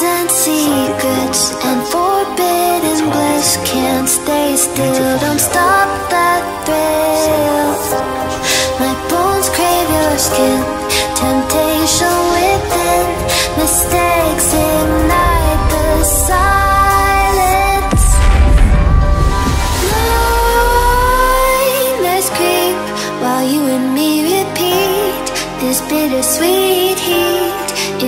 Crimson secrets and forbidden bliss Can't stay still, don't stop that thrill. My bones crave your skin, temptation within. Mistakes ignite the silence. Nightmares creep while you and me repeat This bittersweet heat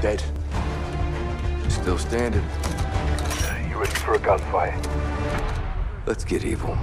dead. Still standing. You ready for a gunfight? Let's get evil.